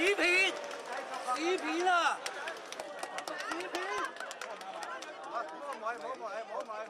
几片？几片啦？几片？啊！买，唔买，